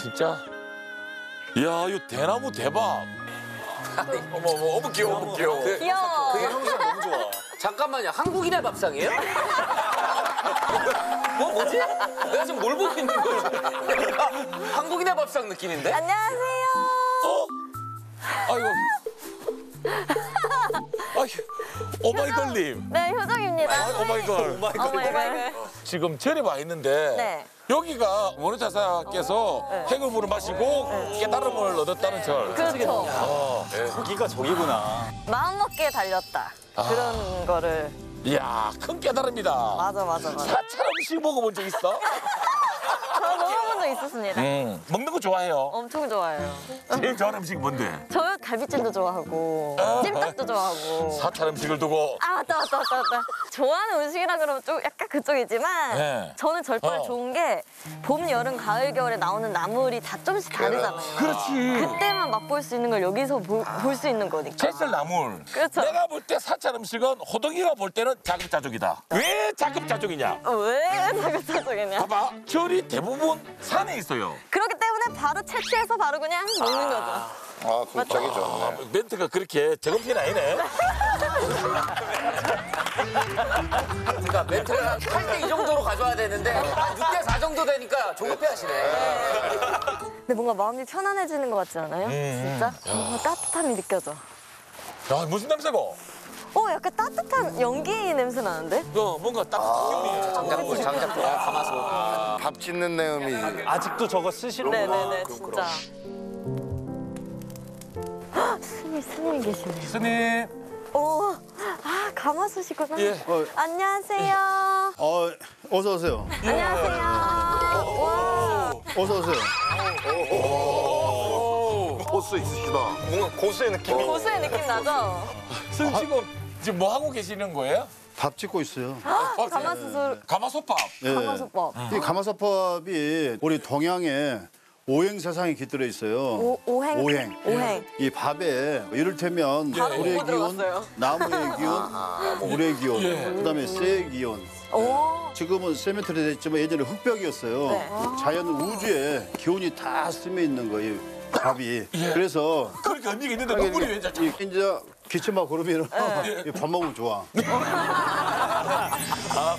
진짜. 야, 이 대나무 대박. 어머, 어머, 어머 귀여워, 어머 귀여워. 귀여워. 그게 형상 너무 좋아. 잠깐만요. 한국인의 밥상이에요? 뭐 뭐지? 내가 지금 뭘 보고 있는 거지? 한국인의 밥상 느낌인데? 안녕하세요. 어? 아이고. 아이, 오마이걸님. 네, 효정입니다. 아, 오마이걸. 오마이걸. 지금 절에 와 있는데 네. 여기가 원효자사께서 해골물을 마시고 깨달음을 얻었다는 절. 그렇죠. 거기가 저기구나. 마음먹기에 달렸다. 그런 거를. 이야, 큰 깨달음이다. 맞아, 맞아, 맞아. 사찰 음식 먹어본 적 있어? 저 먹어본 적 있었습니다. 음, 먹는 거 좋아해요. 엄청 좋아해요. 제일 좋아하는 음식이 뭔데? 저 갈비찜도 좋아하고, 찜닭도 좋아하고. 사찰 음식을 두고 아, 맞다, 맞다, 맞다, 맞다. 좋아하는 음식이라 그러면 좀 약간 그쪽이지만 네. 저는 절대 어. 좋은 게 봄, 여름, 가을, 겨울에 나오는 나물이 다 좀씩 다르잖아요. 그렇지. 그때만 맛볼 수 있는 걸 여기서 볼 수 있는 거니까. 제철 나물. 그렇죠. 내가 볼 때 사찰 음식은 호동이가 볼 때는 자급자족이다. 왜 자급자족이냐? 어, 왜 자극자족이냐? 봐봐, 절이 대부분 산에 있어요. 그렇기 때문에 바로 채취해서 바로 그냥 먹는 거죠. 아, 굴짝이 좋네. 아, 멘트가 그렇게 정없진 아니네. 그러니까 멘트를 한 8대 2 정도로 가져와야 되는데 한 6대 4 정도 되니까 조급해 하시네. 근데 뭔가 마음이 편안해지는 것 같지 않아요? 음, 진짜? 뭔가 따뜻함이 느껴져. 야, 무슨 냄새고? 어, 약간 따뜻한 연기 냄새 나는데? 어, 뭔가 따뜻한. 장작불, 장작불, 아, 가마솥. 밥 짓는 내음이. 아직도 저거 쓰시는 네네네, 진짜. 헉, 스님, 스님이 계시네. 스님. 오, 아, 가마솥이구나. 예. 안녕하세요. 어, 어서 오세요. 안녕하세요. 와. 어서 오세요. 포스 있으시다. 뭔가 고수의 느낌이. 고수의 느낌 나죠? 지금 지금 뭐 하고 계시는 거예요? 밥 짓고 있어요. 어, 가마솥을, 가마솥밥. 예. 가마솥밥. 이 가마솥밥이 우리 동양에 오행 세상에 깃들어 있어요. 오, 오행? 오행. 오행. 이 밥에 이를테면 불의 먹고 기운, 들어갔어요. 나무의 기운, 물의 기운, 예. 그다음에 쇠의 기운. 오. 지금은 세멘트리 됐지만 예전에 흙벽이었어요. 네. 자연 우주에 기운이 다 스며 있는 거예요. 밥이. 그래서 그렇게 의미가 있는데 눈물이 왜 자꾸. 이제 기침만 걸으면 네. 밥 먹으면 좋아.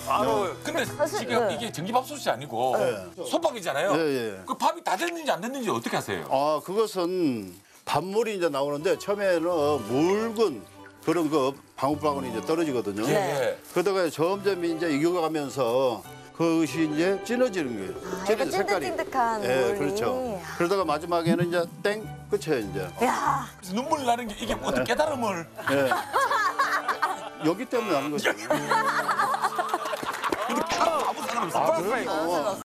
바로 근데 사실, 지금 네. 이게 전기밥솥이 아니고 네. 솥밥이잖아요. 예, 예. 그 밥이 다 됐는지 안 됐는지 어떻게 하세요? 아, 그것은 밥물이 이제 나오는데 처음에는 묽은 그런 그 방울방울이 이제 떨어지거든요. 예. 그러다가 점점 이제 익어가면서 그것이 이제 진해지는 거예요. 약간 찐득찐득한 예, 물이. 그렇죠. 그러다가 마지막에는 이제 땡 끝이에요 이제. 야, 그래서 눈물 나는 게 이게 어떤 깨달음을 예. 여기 때문에 나는 거죠. 근데 아무 상관없어. 아, 그럼요.